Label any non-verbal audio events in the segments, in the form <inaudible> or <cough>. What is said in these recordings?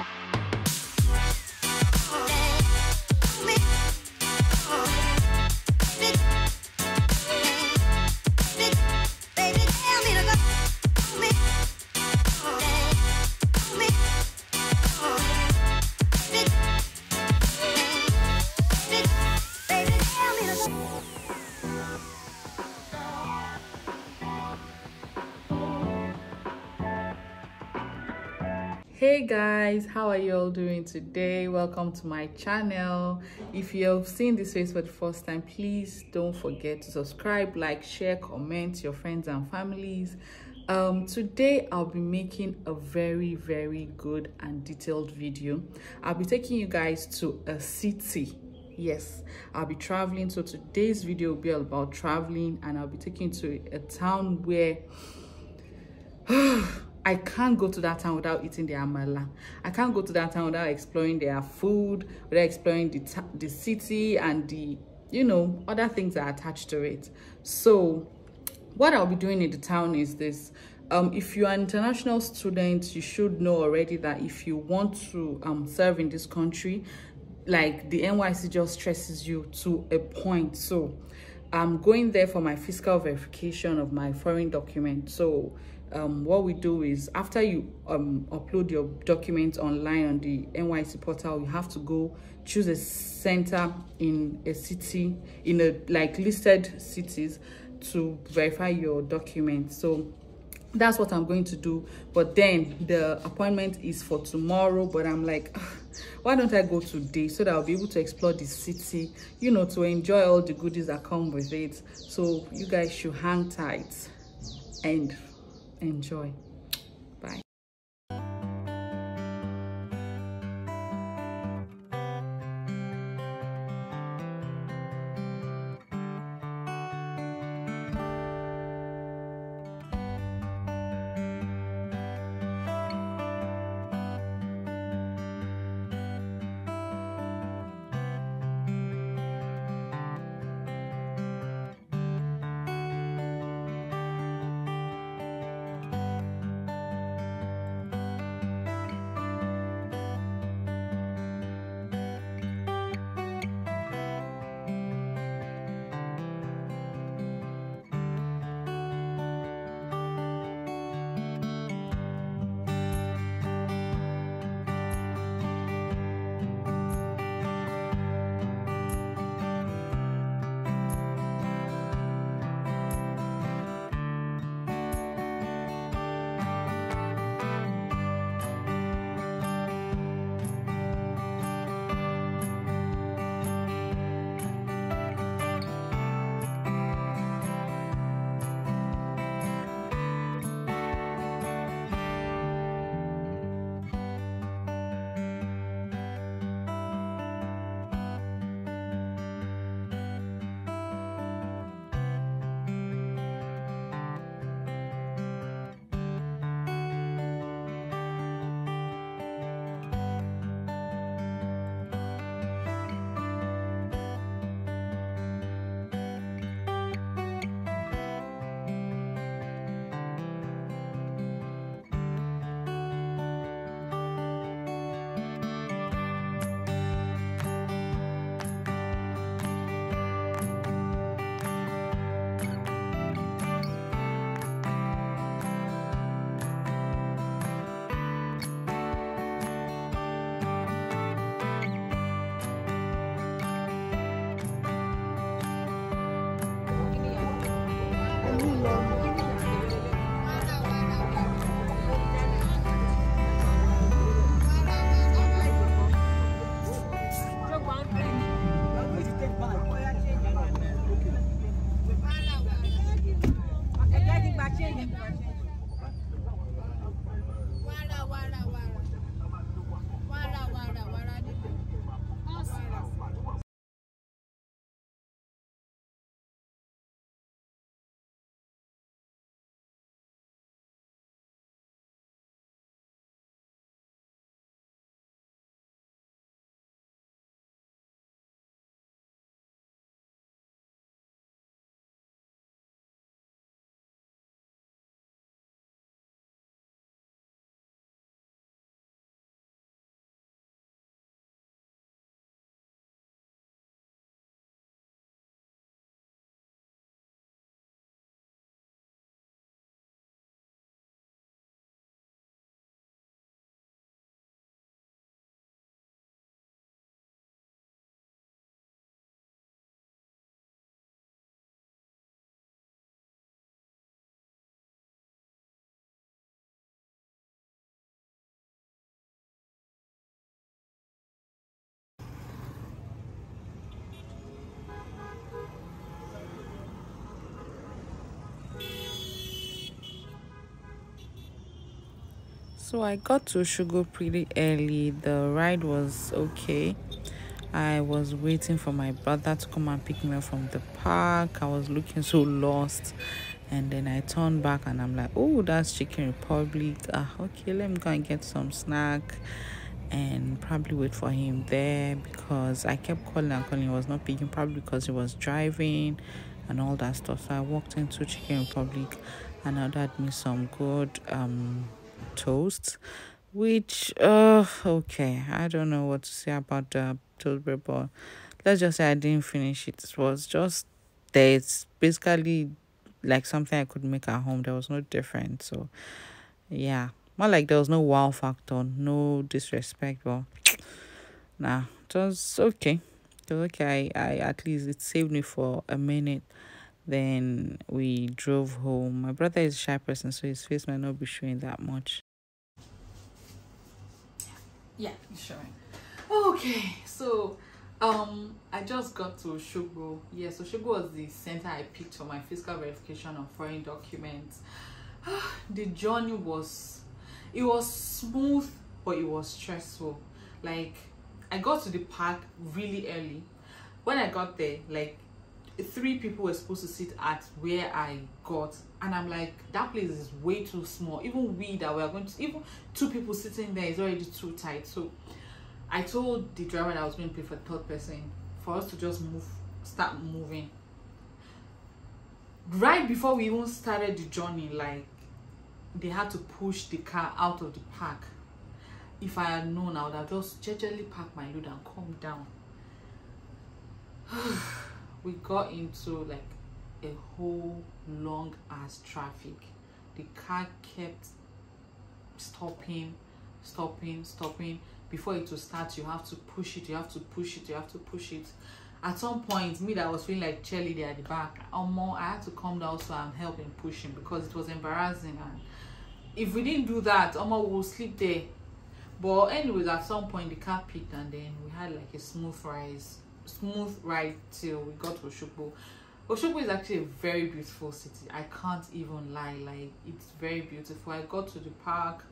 hey guys how are you all doing today? Welcome to my channel. If you have seen this face for the first time please don't forget to subscribe like share comment your friends and families. Um today i'll be making a very very good and detailed video. I'll be taking you guys to a city. Yes i'll be traveling. So today's video will be all about traveling and i'll be taking to a town where <sighs> <sighs> I can't go to that town without eating their amala. I can't go to that town without exploring their food, without exploring the, the city and the, you know, other things that are attached to it. So what I'll be doing in the town is this. Um, if you're an international student, you should know already that if you want to um, serve in this country, like the NYSC just stresses you to a point. So I'm going there for my physical verification of my foreign document. So um, what we do is after you um, upload your documents online on the NYSC portal, you have to go choose a center in a city, in a like listed cities to verify your documents. So that's what I'm going to do. But then the appointment is for tomorrow, but I'm like, <laughs> why don't I go today so that I'll be able to explore the city, you know, to enjoy all the goodies that come with it. So you guys should hang tight and enjoy so I got to Osogbo pretty early. The ride was okay. I was waiting for my brother to come and pick me up from the park. I was looking so lost. And then I turned back and I'm like, oh, that's Chicken Republic. Ah, okay, let me go and get some snack and probably wait for him there because I kept calling and calling. He was not picking, probably because he was driving and all that stuff. So I walked into Chicken Republic and ordered me some good um toast which uh okay i don't know what to say about the toast bread but let's just say i didn't finish it. It was just there. It's basically like something i could make at home. There was no different so yeah. More like there was no wow factor no disrespect but <tsk> nah. It was okay. It was okay. I, I at least it saved me for a minute then we drove home. My brother is a shy person so his face might not be showing that much. Yeah showing. Okay so um i just got to Osogbo yeah so Osogbo was the center i picked for my physical verification of foreign documents. The journey was it was smooth but it was stressful. Like i got to the park really early. When i got there like three people were supposed to sit at where I got, and I'm like, that place is way too small. Even we that were going to, even two people sitting there is already too tight. So I told the driver that I was going to pay for third person for us to just move, start moving. Right before we even started the journey, like they had to push the car out of the park. If I had known, I would have just gently parked my load and calm down. <sighs> <sighs> we got into like a whole long ass traffic. The car kept stopping stopping stopping. Before it will start you have to push it you have to push it you have to push it. At some point me that was feeling like cheerleader at the back more i had to come down so i'm helping pushing because it was embarrassing and if we didn't do that Omo will sleep there. But anyways at some point the car picked and then we had like a smooth rise smooth ride till we got to Osogbo. Osogbo is actually a very beautiful city. I can't even lie. Like it's very beautiful. I got to the park,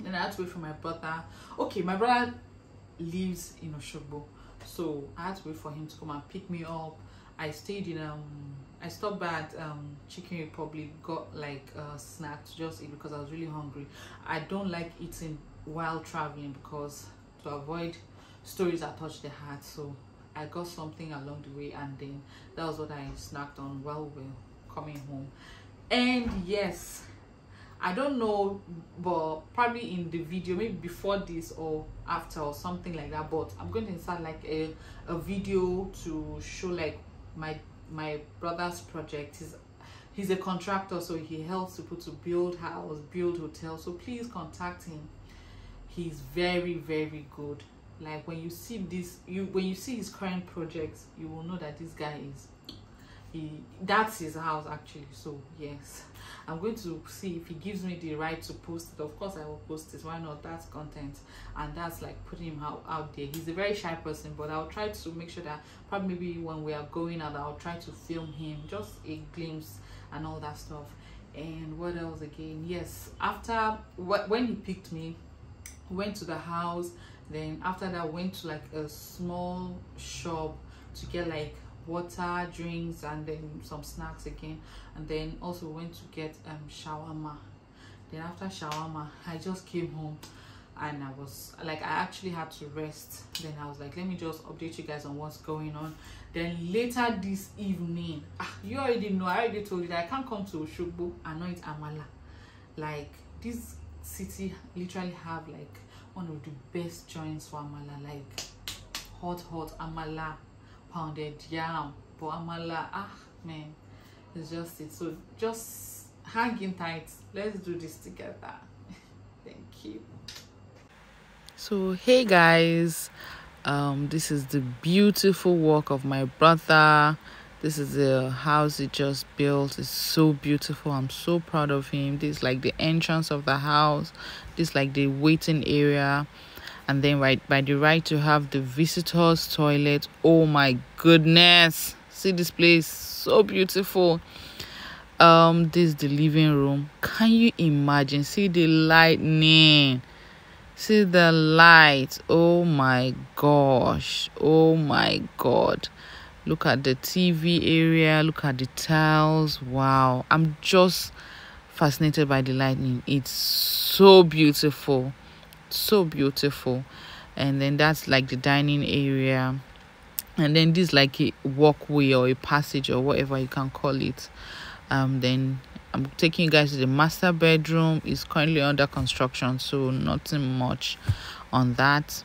then I had to wait for my brother. Okay, my brother lives in Osogbo, so I had to wait for him to come and pick me up. I stayed in um I stopped by at um Chicken Republic, got like a snack to just eat because I was really hungry. I don't like eating while traveling because to avoid stories that touch the heart. So I got something along the way and then that was what I snacked on while we were coming home. And yes, I don't know, but probably in the video, maybe before this or after or something like that. But I'm going to insert like a, a video to show like my my brother's project. He's, he's a contractor, so he helps people to build house, build hotels. So please contact him. He's very, very good like when you see this you when you see his current projects you will know that this guy is he that's his house actually so yes. I'm going to see if he gives me the right to post it. Of course i will post it. Why not? That's content. And that's like putting him out, out there. He's a very shy person but i'll try to make sure that probably maybe when we are going out i'll try to film him. Just a glimpse and all that stuff. And what else again? Yes after when he picked me went to the house then after that went to like a small shop to get like water drinks and then some snacks again. And then also went to get um shawarma. Then after shawarma i just came home and i was like i actually had to rest. Then i was like let me just update you guys on what's going on. Then later this evening ah, you already know i already told you that i can't come to Osogbo and not eat amala. Like this city literally have like one of the best joints for amala like hot hot amala pounded yam. But amala ah man it's just it. So just hang in tight. Let's do this together. <laughs> Thank you. So hey guys. Um this is the beautiful work of my brother this is the house he just built. It's so beautiful. I'm so proud of him. This is like the entrance of the house. This like the waiting area. And then right by the right to have the visitors toilet. Oh my goodness. See this place? So beautiful. Um this is the living room. Can you imagine? See the lightning. See the light. Oh my gosh. Oh my god look at the tv area look at the tiles. Wow. I'm just fascinated by the lightning it's so beautiful. So beautiful. And then that's like the dining area. And then this like a walkway or a passage or whatever you can call it. Um then i'm taking you guys to the master bedroom. Is currently under construction so nothing much on that.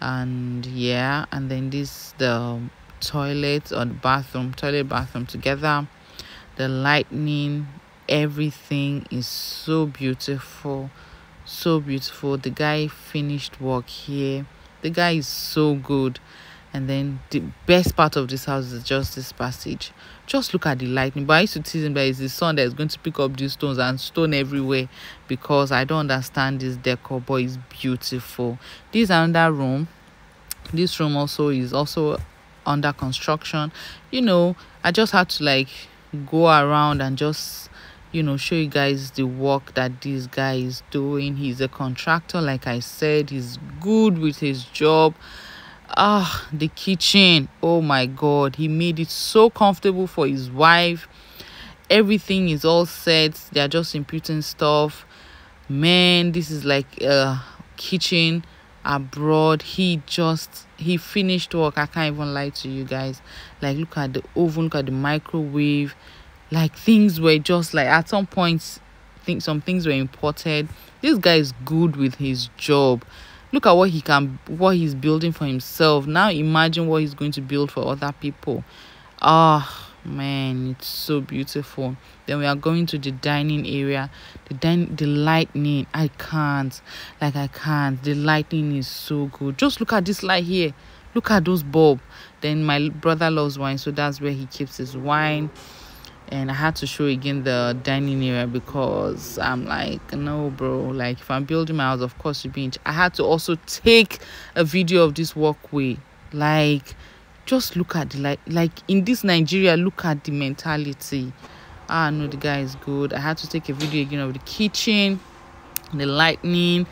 And yeah and then this the toilet or the bathroom toilet bathroom together. The lightning everything is so beautiful so beautiful. The guy finished work here. The guy is so good. And then the best part of this house is just this passage. Just look at the lightning. But i used to tease him that it's the sun that is going to pick up these stones and stone everywhere because i don't understand this decor but it's beautiful. This another room. This room also is also under construction. You know i just had to like go around and just you know show you guys the work that this guy is doing. He's a contractor like i said. He's good with his job. Ah the kitchen. Oh my god. He made it so comfortable for his wife. Everything is all set. They're just imputing stuff. Man this is like a kitchen abroad he just he finished work. I can't even lie to you guys. Like look at the oven look at the microwave. Like things were just like at some points think some things were imported. This guy is good with his job. Look at what he can what he's building for himself. Now imagine what he's going to build for other people. Ah man it's so beautiful. Then we are going to the dining area. The din- the lightning i can't. Like i can't. The lightning is so good. Just look at this light here. Look at those bulb. Then my brother loves wine so that's where he keeps his wine. And I had to show again the dining area because I'm like, no, bro. Like, if I'm building my house, of course, you be. I had to also take a video of this walkway. Like, just look at the like, like in this Nigeria, look at the mentality. Ah, no, the guy is good. I had to take a video again of the kitchen, the lightning,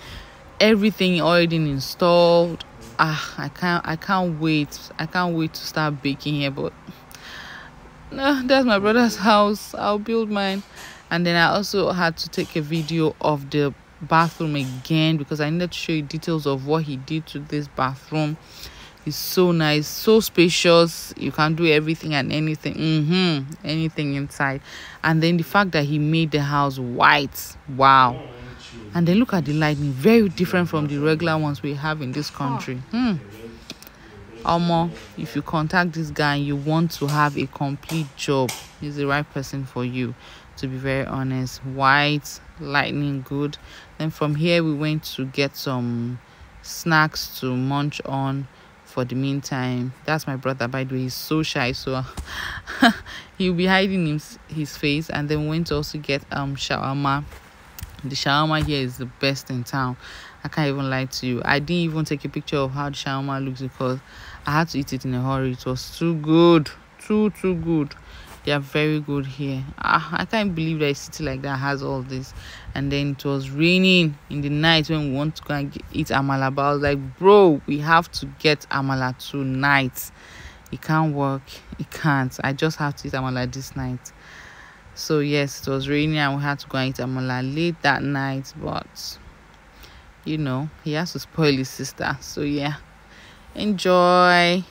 everything already installed. Ah, I can't, I can't wait. I can't wait to start baking here, but no, that's my brother's house. I'll build mine. And then I also had to take a video of the bathroom again because I needed to show you details of what he did to this bathroom. It's so nice, so spacious. You can do everything and anything, mm-hmm, anything inside. And then the fact that he made the house white, wow. And then look at the lighting, very different from the regular ones we have in this country. Hmm. Omo, if you contact this guy and you want to have a complete job, he's the right person for you. To be very honest, white, lightning good. Then from here we went to get some snacks to munch on for the meantime. That's my brother, by the way. He's so shy, so <laughs> he'll be hiding his, his face. And then we went to also get um shawarma. The shawarma here is the best in town. I can't even lie to you. I didn't even take a picture of how the shawarma looks because I had to eat it in a hurry. It was too good. Too, too good. They are very good here. Ah, I can't believe that a city like that has all this. And then it was raining in the night when we want to go and get, eat amala. But I was like, bro, we have to get amala tonight. It can't work. It can't. I just have to eat amala this night. So yes, it was raining and we had to go and eat amala late that night. But you know, he has to spoil his sister. So yeah. Enjoy.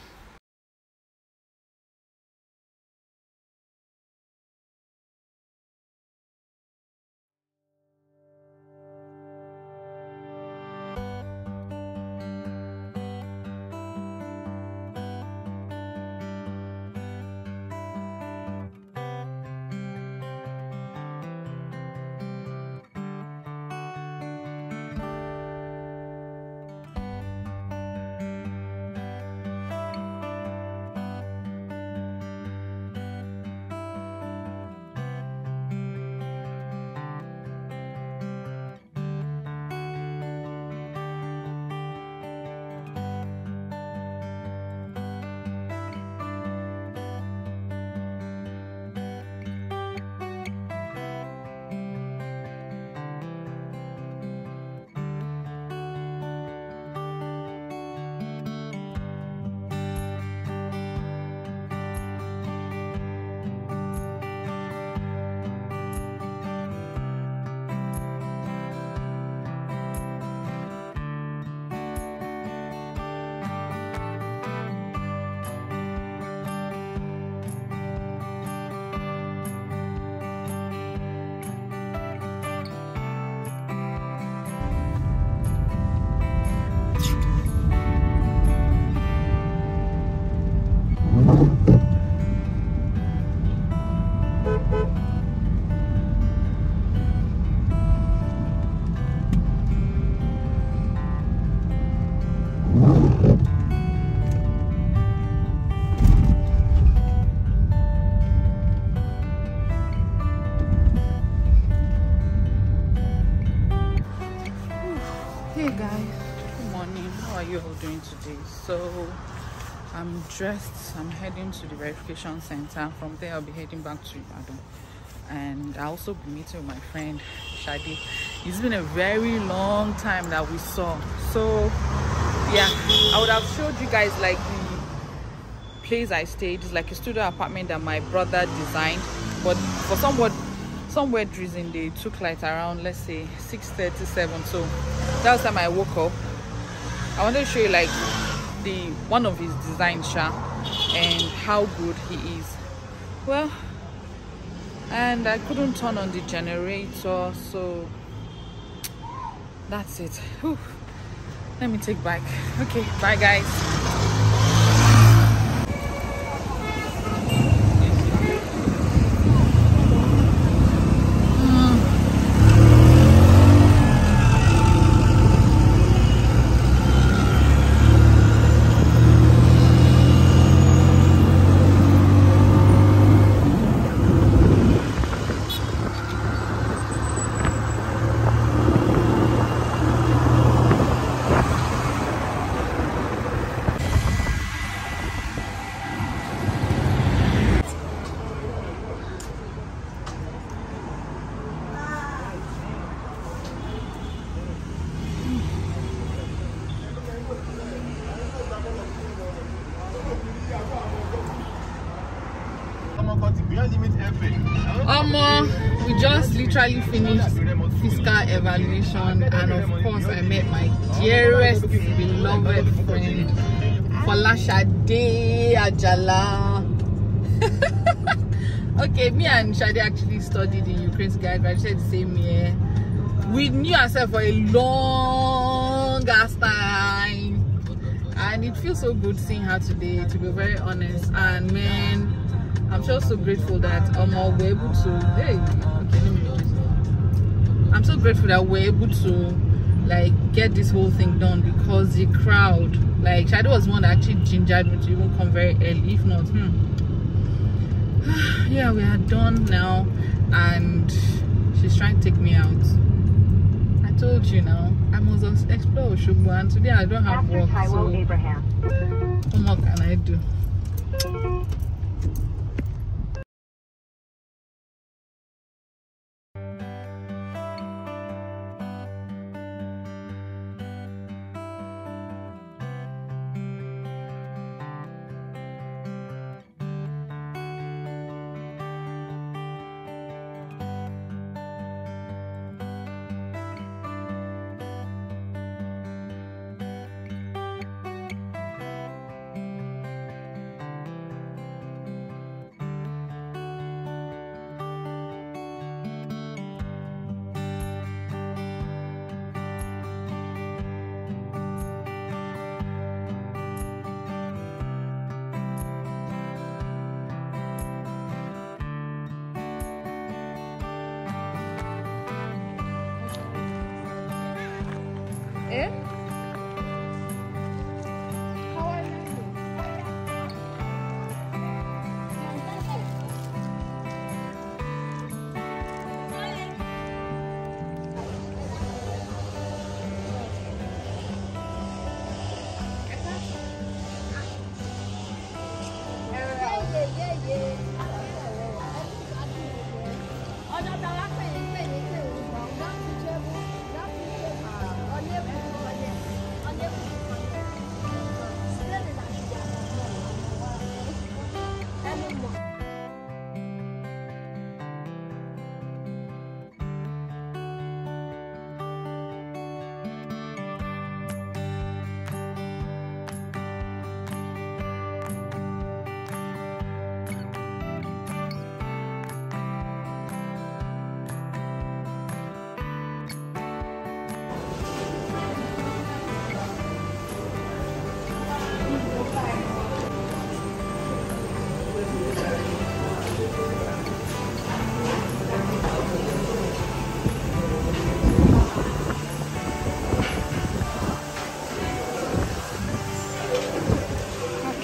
Today? So I'm dressed. I'm heading to the verification center. From there, I'll be heading back to Ibadan. And I'll also be meeting with my friend Shade. It's been a very long time that we saw. So yeah, I would have showed you guys like the place I stayed. It's like a studio apartment that my brother designed. But for somewhat some weird reason they took like around let's say 6:37. So that was time I woke up. I wanted to show you like the one of his designs sha and how good he is. Well and i couldn't turn on the generator so that's it. Whew. let me take back. Okay bye guys Um, we just literally finished physical evaluation and of course I met my dearest beloved friend Folashade Ajala. <laughs> okay, me and Shade actually studied in Ukraine guide, graduated the same year. We knew ourselves for a long ass time. And it feels so good seeing her today, to be very honest. And man, I'm just so grateful that um, we're able to. Hey, okay, I'm so grateful that we're able to like get this whole thing done because the crowd, like Shade was one that actually gingered me to even come very early. If not, hmm. <sighs> yeah, we are done now, and she's trying to take me out. I told you now, I must explore Osogbo, and today I don't have After work. so Abraham. what more can I do? 诶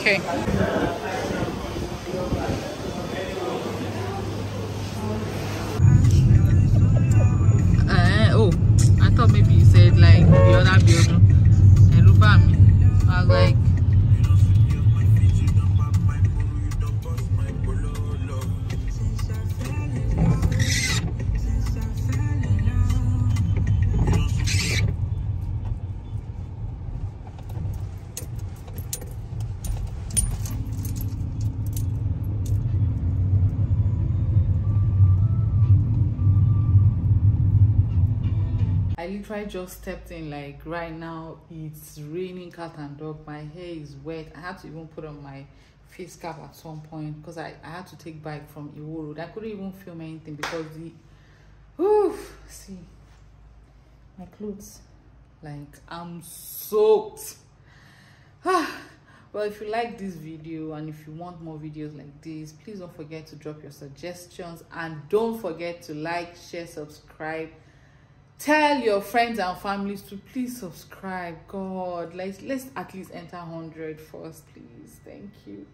Okay. Just stepped in like right now it's raining cat and dog my hair is wet i had to even put on my face cap at some point because I, I had to take bike from Iwo. I couldn't even film anything because the oof see my clothes like I'm soaked. Ah, well if you like this video and if you want more videos like this please don't forget to drop your suggestions and don't forget to like share subscribe tell your friends and families to please subscribe. God let's let's at least enter 100 first please. Thank you